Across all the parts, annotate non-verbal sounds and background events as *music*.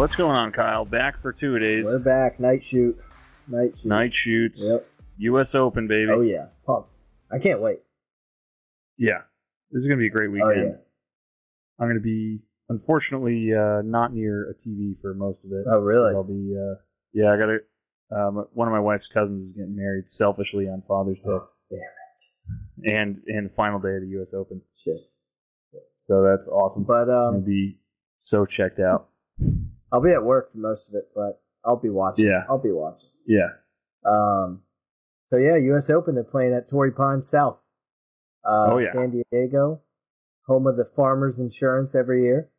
What's going on, Kyle? Back for two days. We're back. Night shoot. Night shoot. Night shoots. Yep. U.S. Open, baby. Oh yeah. Pump. I can't wait. Yeah. This is gonna be a great Oh weekend. yeah. I'm gonna be unfortunately uh, not near a TV for most of it. Oh really? I'll be. Uh, yeah, I gotta. Um, one of my wife's cousins is getting married selfishly on Father's Day, Oh, damn and and the final day of the U.S. Open. Shit. So that's awesome. But um, be so checked out. I'll be at work for most of it, but I'll be watching. Yeah. I'll be watching. Yeah. Um, so yeah, U.S. Open. They're playing at Torrey Pines South. Uh, Oh, yeah. San Diego, home of the Farmers Insurance every year.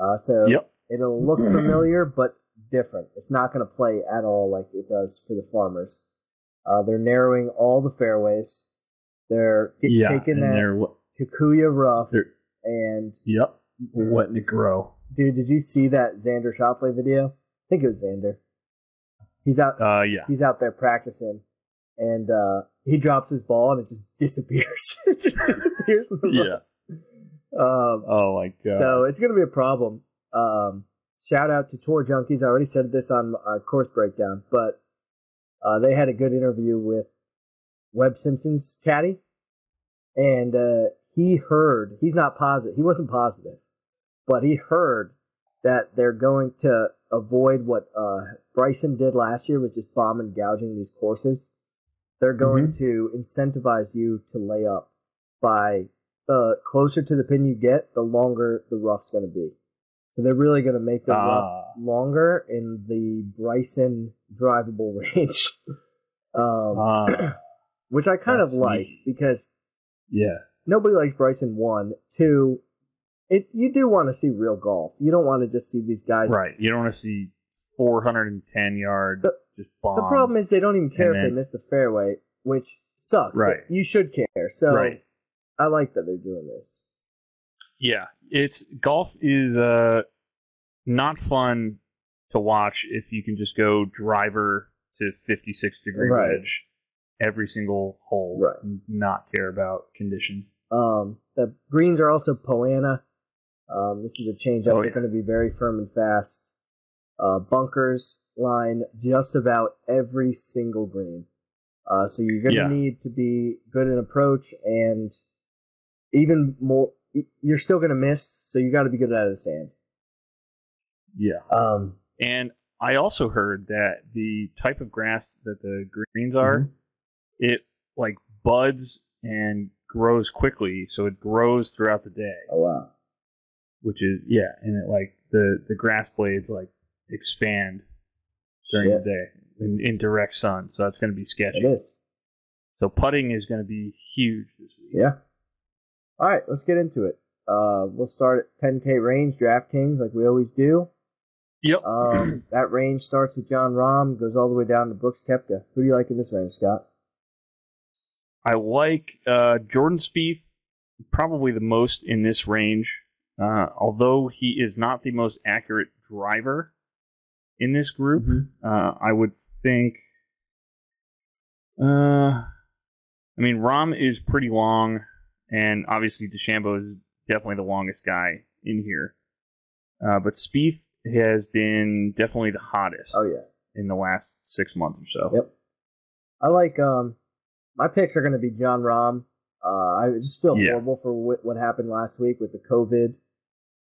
Uh, so Yep. it'll look *clears throat* familiar, but different. It's not going to play at all like it does for the Farmers. Uh, they're narrowing all the fairways. They're Yeah. taking that they're, Kikuyu rough they're and yep letting it grow. Dude, did you see that Xander Schauffele video? I think it was Xander. He's out. Uh, yeah. he's out there practicing, and uh, he drops his ball and it just disappears. *laughs* it just disappears. Yeah. Um, Oh my god. so it's gonna be a problem. Um, shout out to Tour Junkies. I already said this on our course breakdown, but uh, they had a good interview with Webb Simpson's caddy, and uh, he heard he's not positive. He wasn't positive, but he heard that they're going to avoid what uh, Bryson did last year, which is bomb and gouging these courses. They're going to incentivize you to lay up by the closer to the pin you get, the longer the rough's going to be. So they're really going to make the Ah. rough longer in the Bryson drivable *laughs* range, um, Ah, *clears throat* which I kind of like neat. because yeah. nobody likes Bryson. One, two, it you do want to see real golf. You don't want to just see these guys. Right. You don't want to see 410 yard The- just bombs. The problem is they don't even care And if then- they miss the fairway, which sucks. Right. You should care. So right. I like that they're doing this. Yeah. It's golf is uh not fun to watch if you can just go driver to 56 degree Right. wedge every single hole Right. and not care about conditions. Um, the greens are also Poa annua. Um, this is a change up. Oh, They're going to be very firm and fast. Uh, bunkers line just about every single green. Uh, so you're going to Yeah. need to be good in approach and even more. You're still going to miss, so you got to be good out of the sand. Yeah. Um, And I also heard that the type of grass that the greens are, Mhm. it like buds and grows quickly, so it grows throughout the day, oh wow, which is yeah, and it like the the grass blades like expand during Shit. the day in, in direct sun, so that's going to be sketchy. it is. So putting is going to be huge this week. Yeah. All right, let's get into it. Uh, we'll start at 10k range, DraftKings, like we always do. Yep. Um, *clears throat* that range starts with Jon Rahm, goes all the way down to Brooks Koepka. Who do you like in this range, Scott? I like uh, Jordan Spieth probably the most in this range. Uh, although he is not the most accurate driver in this group, uh, I would think. Uh, I mean, Rahm is pretty long, and obviously DeChambeau is definitely the longest guy in here. Uh, but Spieth has been definitely the hottest Oh yeah. in the last six months or so. Yep. I like um, my picks are going to be Jon Rahm. Uh, I just feel Yeah. horrible for what, what happened last week with the COVID.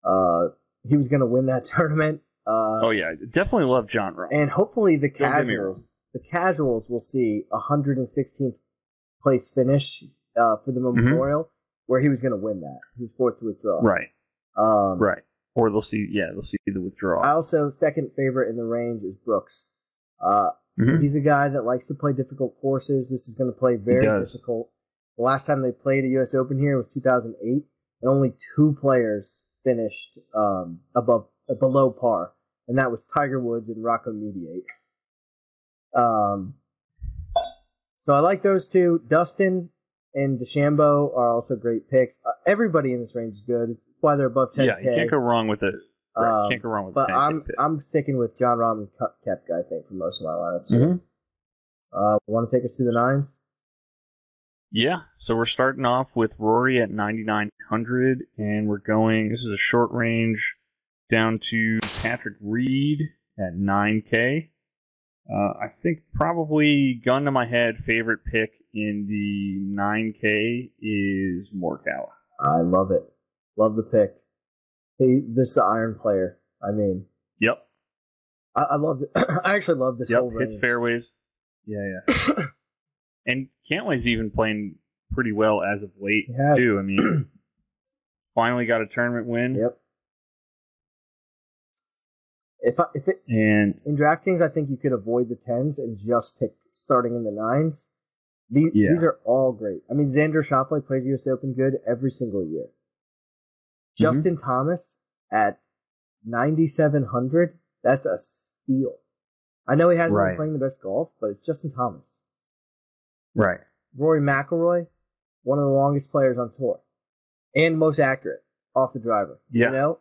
Uh, he was going to win that *laughs* tournament. Uh, Oh yeah, definitely love Jon Rahm. And hopefully the Don't get me wrong. casuals, the casuals will see a 116th place finish uh, for the memorial, where he was going to win that. He was forced to withdraw. Mm-hmm. Right, Um, right. Or they'll see, yeah, they'll see the withdrawal. I also second favorite in the range is Brooks. Uh, Mhm. He's a guy that likes to play difficult courses. This is going to play very difficult. The last time they played a U.S. Open here was 2008, and only two players finished um, above uh, below par, and that was Tiger Woods and Rocco Mediate. Um, so I like those two. Dustin and DeChambeau are also great picks. Uh, everybody in this range is good. It's why they're above 10k. yeah, you can't go wrong with it. Right, Um, can't go wrong with But the I'm pick. I'm sticking with Jon Rahm and Cup Koepka, I think, for most of my lineups. here. Mhm. Uh, want to take us through the nines? Yeah, so we're starting off with Rory at 9,900, and we're going. This is a short range down to Patrick Reed at 9K. Uh, I think probably gun to my head, favorite pick in the 9K is Morikawa. I love it. Love the pick. Hey, this is the iron player. I mean, Yep. I, I love it. *clears throat* I actually love this Yep. whole Hits fairways. Yeah, yeah. And Cantlay's even playing pretty well as of late too. I mean, *clears throat* finally got a tournament win, Yep. If I, if it and in DraftKings, I think you could avoid the tens and just pick starting in the nines. These, Yeah. these are all great. I mean, Xander Schauffele plays U.S. Open good every single year. Mm-hmm. Justin Thomas at 9,700, that's a steal. I know he hasn't Right. been playing the best golf, but it's Justin Thomas. Right. Rory McIlroy, one of the longest players on tour, and most accurate off the driver. Yeah. You know?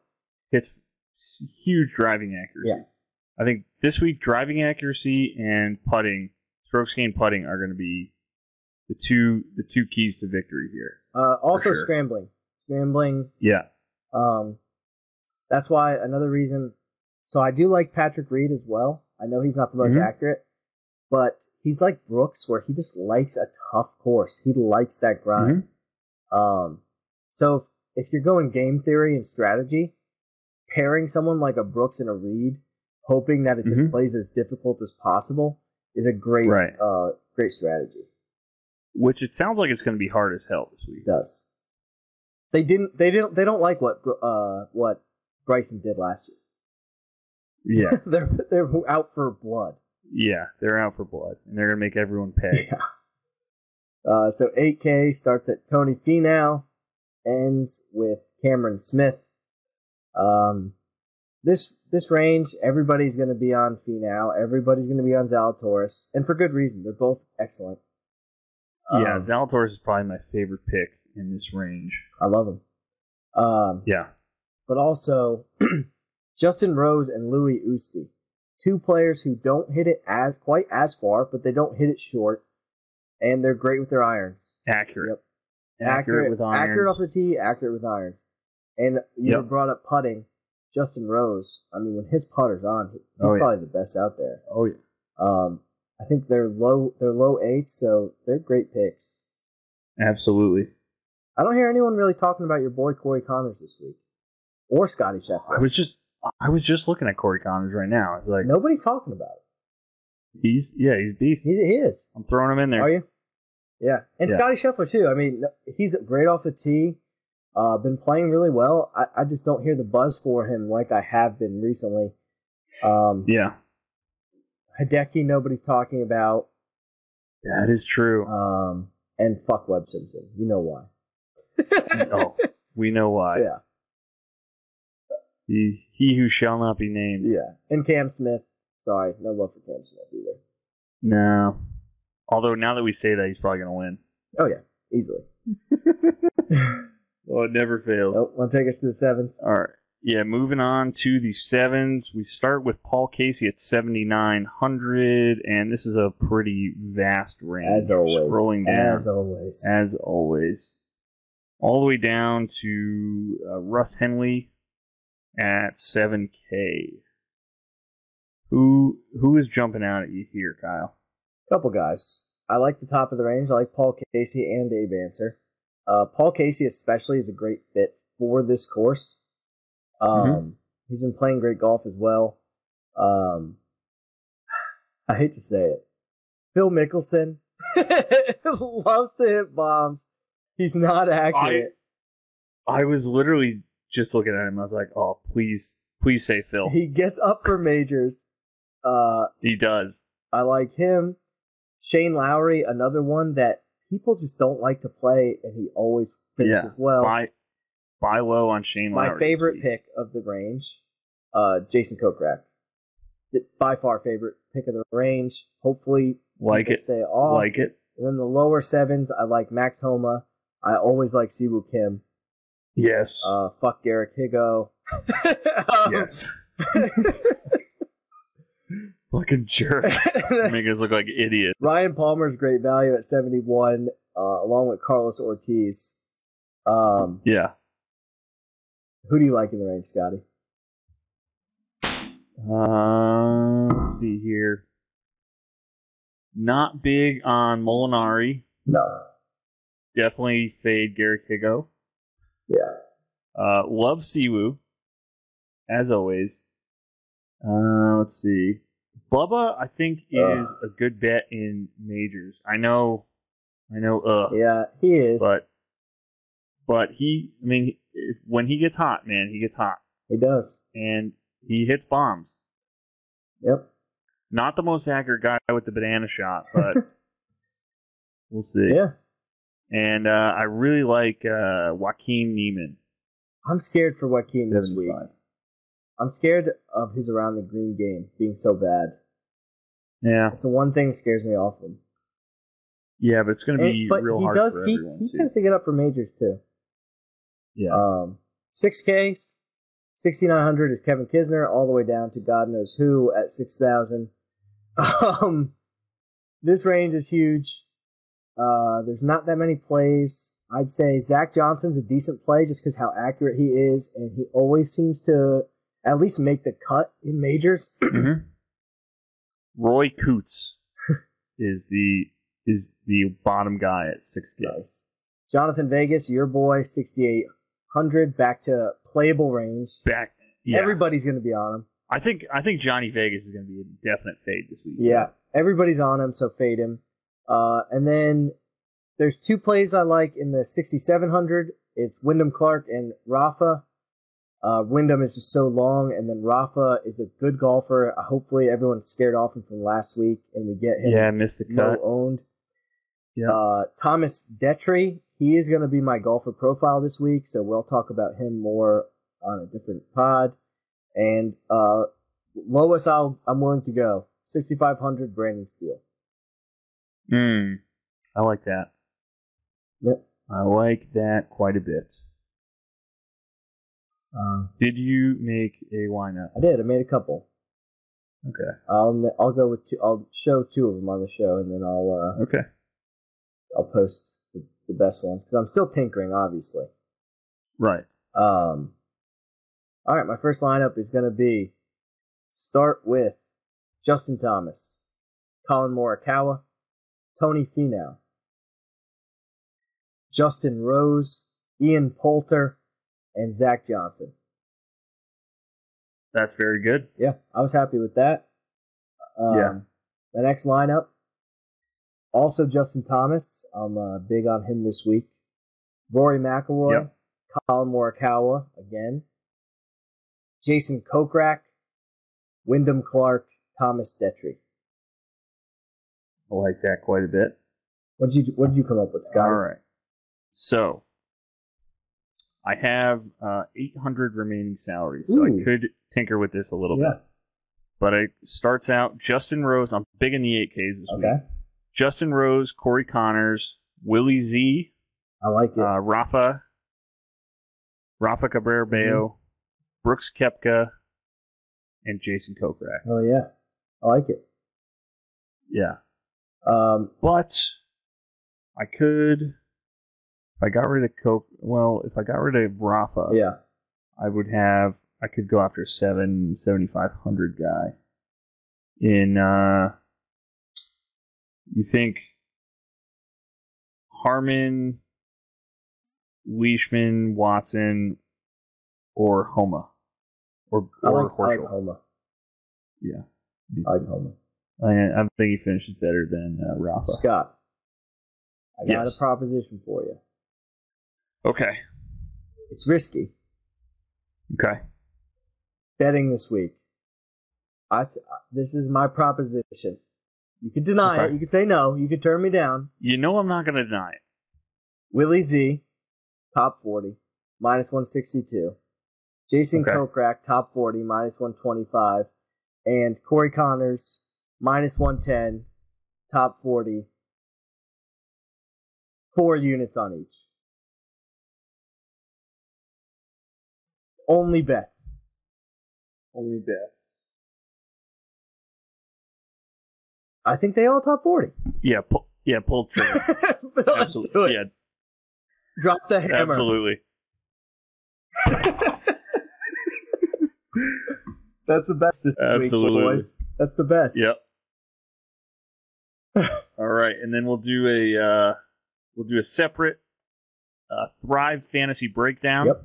Hits s- huge driving accuracy. Yeah. I think this week driving accuracy and putting, strokes gained putting are going to be the two the two keys to victory here. Uh, also sure. scrambling. Scrambling Yeah. Um, that's why another reason. So I do like Patrick Reed as well. I know he's not the most Mhm. accurate, but he's like Brooks, where he just likes a tough course. He likes that grind. Um, so if you're going game theory and strategy, pairing someone like a Brooks and a Reed, hoping that it just Mhm. plays as difficult as possible, is a great, Right. uh, great strategy. Which it sounds like it's going to be hard as hell this week. It does. They didn't. They didn't. They don't like what uh what Bryson did last year. Yeah. *laughs* they're they're out for blood. Yeah. They're out for blood, and they're going to make everyone pay. Yeah. Uh, so 8K starts at Tony Finau, ends with Cameron Smith. Um, this this range, everybody's going to be on Finau. Everybody's going to be on Zalatoris, and for good reason. They're both excellent. yeah. Um, Zalatoris is probably my favorite pick in this range. I love him. Um, Yeah. but also *clears throat* Justin Rose and Louis Usti, two players who don't hit it as quite as far, but they don't hit it short, and they're great with their irons. Accurate. Yep. Accurate, with irons. accurate off the tee, accurate with irons. And you Yep. brought up putting. Justin Rose, I mean, when his putter's on, he's Oh, yeah. probably the best out there. oh yeah. Um, I think they're low, they're low eights, so they're great picks. Absolutely. I don't hear anyone really talking about your boy Corey Conners this week, or Scotty I Scheffler. was just I was just looking at Corey Conners right now. It's like Nobody's talking about it. he's yeah he's beef. He, he is. I'm throwing him in there. Are you? Yeah, and Yeah. Scotty Scheffler too. I mean, he's great off the tee. Uh, been playing really well. I, I just don't hear the buzz for him like I have been recently. Um, Yeah, Hideki, nobody's talking about. that is true. Um, and fuck Webb Simpson. You know why? oh, we know why. *laughs* Yeah, He he who shall not be named. yeah. And Cam Smith. Sorry, no love for Cam Smith either. No. Although now that we say that, he's probably gonna win. Oh yeah, easily. Well, *laughs* *laughs* it never fails. oh, want to take us to the sevens? All right. Yeah, moving on to the sevens. We start with Paul Casey at 7,900, and this is a pretty vast range. As always. Scrolling down. As always. as always. All the way down to uh, Russ Henley at 7K. Who who is jumping out at you here, Kyle? A couple guys. I like the top of the range. I like Paul Casey and Dave Answer. Uh, Paul Casey especially is a great fit for this course. Um, Mm-hmm. He's been playing great golf as well. Um, *sighs* I hate to say it, Phil Mickelson *laughs* loves to hit bombs. He's not accurate. I was literally just looking at him. I was like, "Oh, please, please say Phil." He gets up for majors. Uh, He does. I like him. Shane Lowry, another one that people just don't like to play, and he always finishes Yeah. well. buy buy low on Shane My Lowry. favorite pick of the range, uh, Jason Kokrak. By far favorite pick of the range. Hopefully, Like it. Stay off. Like it. And then the lower sevens, I like Max Homa. I always like Siwoo Kim. Yes. Uh, fuck Garrick Higgo. Um, *laughs* yes. *laughs* Fucking jerk. *laughs* Make us look like idiots. Ryan Palmer's great value at 71, uh, along with Carlos Ortiz. Um, Yeah. who do you like in the range, Scotty? Uh, let's see here. Not big on Molinari. No. Definitely fade Garrick Higgo. Yeah. Uh, love Siwoo, as always. Uh, let's see. Bubba, I think, is Ugh. a good bet in majors. I know, I know. Uh, Yeah, he is. but but he, I mean, if- when he gets hot, man, he gets hot, he does. and he hits bombs. Yep. Not the most accurate guy with the banana shot, but *laughs* we'll see. Yeah. And uh, I really like uh, Joaquin Niemann. I'm scared for Joaquin this week. I'm scared of his around the green game being so bad. Yeah, It's the one thing that scares me off him. yeah, but it's going to be but real hard does. for He, everyone. he too. tends to get up for majors too. yeah, Um, 6K, 6,900 is Kevin Kisner, all the way down to God knows who at 6,000. *laughs* Um, this range is huge. Uh, there's not that many plays. I'd say Zach Johnson's a decent play just because how accurate he is, and he always seems to at least make the cut in majors. *clears throat* Mhm. Roy Coots *laughs* is the is the bottom guy at six. Nice. Jhonattan Vegas, your boy, 6,800, back to playable range. Back, yeah. Everybody's going to be on him. I think I think Johnny Vegas is going to be a definite fade this week. Yeah, everybody's on him, so fade him. Uh, and then there's two plays I like in the 6700. It's Wyndham Clark and Rafa. Uh, Wyndham is just so long, and then Rafa is a good golfer. Uh, hopefully, everyone's scared off him from last week, and we get him yeah, missed the cut. owned. Yeah. Uh, Thomas Detry, he is going to be my golfer profile this week, so we'll talk about him more on a different pod. And uh, lowest I'll, I'm willing to go 6,500 Brendan Steele. Mm, I like that. Yep. I like that quite a bit. Um, Did you make a lineup? I did. I made a couple. Okay. I'll I'll go with two. I'll show two of them on the show, and then I'll uh, Okay. I'll post the, the best ones because I'm still tinkering, obviously. Right. Um, all right, my first lineup is going to be start with Justin Thomas, Collin Morikawa, Tony Finau, Justin Rose, Ian Poulter, and Zach Johnson. That's very good. Yeah, I was happy with that. Um, Yeah. The next lineup, also Justin Thomas. I'm uh, big on him this week. Rory McIlroy, Yep. Collin Morikawa again, Jason Kokrak, Wyndham Clark, Thomas Detry. I like that quite a bit. What did you What did you come up with, Scott? All right. So I have uh, 800 remaining salaries, so Ooh. I could tinker with this a little Yeah. bit. But it starts out Justin Rose. I'm big in the 8Ks this week. Okay. Justin Rose, Corey Conners, Willie Z, I like it. uh, Rafa, Rafa Cabrera Bello, Brooks Koepka, and Jason Kokrak. oh yeah, I like it. Yeah. Um, But I could, if I got rid of Coke, well, if I got rid of Rafa, yeah. I would have, I could go after a seven, 7,500 guy. In, uh, you think Harman, Leishman, Watson, or Homa? Or, I or I like Homa. Yeah. I like Homa. I, I think he finishes better than uh, Rafa. Scott, I got Yes. a proposition for you. Okay. It's risky. Okay. betting this week. I this is my proposition. You can deny Okay. it. You can say no. You can turn me down. You know I'm not going to deny it. Willie Z, top forty, minus one sixty two. Jason Okay. Kokrak, top forty, minus one twenty five, and Corey Conners, minus one ten, top forty. Four units on each. Only bets. Only bets. I think they all top forty. Yeah, pull, yeah, pull trigger. But *laughs* let's do Absolutely. it. Yeah, Drop the hammer. absolutely. *laughs* That's the best this Absolutely. week, boys. That's the best. Yep. *laughs* All right, and then we'll do a uh, we'll do a separate uh, Thrive fantasy breakdown Yep.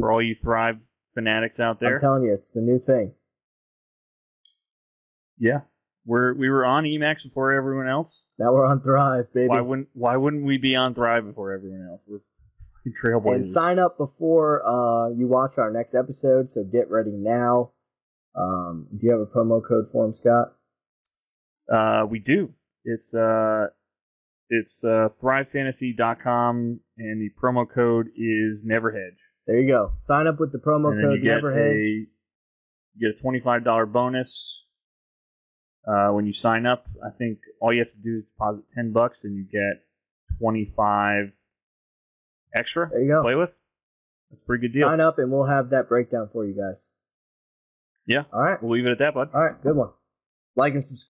For all you Thrive fanatics out there, I'm telling you, it's the new thing. yeah, we're we were on Emacs before everyone else. Now we're on Thrive, baby. Why wouldn't Why wouldn't we be on Thrive before everyone else? We're fucking and sign up before uh, you watch our next episode. So get ready now. Um, do you have a promo code for him, Scott? Uh, we do. It's uh, it's uh, thrivefantasy.com, and the promo code is NeverHedge. There you go. Sign up with the promo and code you get a you get a twenty five dollar bonus uh, when you sign up. I think all you have to do is deposit ten bucks, and you get twenty five extra There you to go. play with. That's a pretty good deal. Sign up, and we'll have that breakdown for you guys. Yeah. All right. We'll leave it at that, bud. All right. Good one. Like and subscribe.